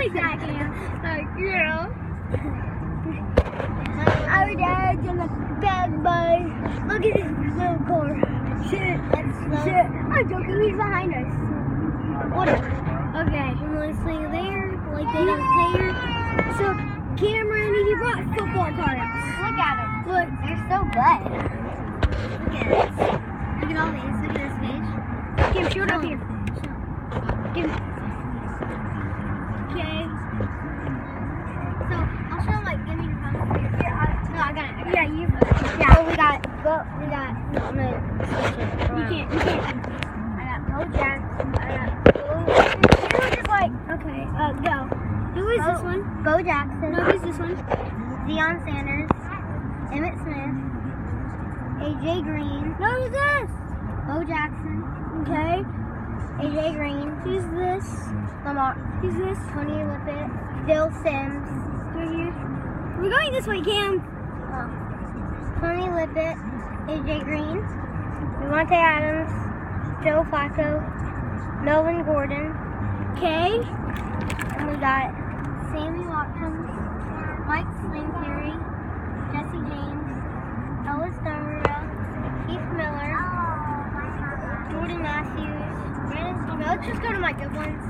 like that. Like, yeah. Our dad's in the bag boy. Look at this little car. Shit. Shit. I'm joking. He's behind us. Whatever. Okay. You to swing there? Like they don't there? So, Cameron, he brought football cards. Look at them. Look. They're so good. Look at this. Look at all these. Look at this page. Kim, show it up here. Kim. Okay. So, I'll show like, give me your phone. Here, I, got it. Yeah, you. Yeah, so we got, well, we got, no, I'm gonna. You can't, you can't. I got Bo Jackson. I got Bo. You were just like, okay, uh, go. Who is this one? Bo Jackson. No, who's this one? Deion Sanders. Emmitt Smith. AJ Green. No, who's this? Bo Jackson. Okay. AJ Green. Who's this? Lamar. Who's this? Tony Lippett. Phil Simms. Right here. We're going this way, Cam. Tony Lippett. AJ Green. Davante Adams. Joe Flacco. Melvin Gordon. Okay. And we got Sammy Watkins, Mike Singletary, Jesse James, Ellis Dummerell, Keith Miller, Jordan Matthews, Brandon. Let's just go to my good ones.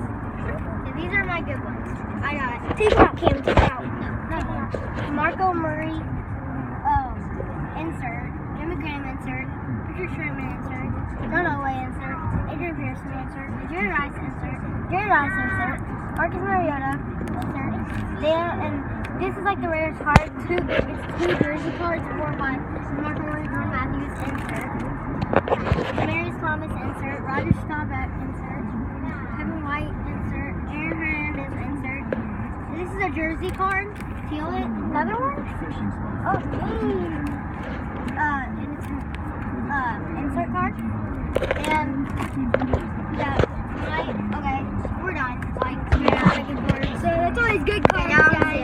Yeah, these are my good ones. I got it. Take out, Cam. Take out. no, no. Marco Murray, um, insert, Jimmy Graham insert, Richard Sherman insert, John Elway insert, Adrian Peterson insert, Jerry Rice insert, Jerry Rice insert, Marcus Mariota insert, Dan, and this is like the rarest card, two, it's two jersey cards, four five, Marco Murray, Jordan Matthews insert, Marius Thomas insert, Roger Staubach insert, Kevin White insert, Aaron Hernandez insert, this is a jersey card. Feel it? Another one? Oh, dang. Uh, and it's uh, insert card. And yeah, my okay, we're done. Like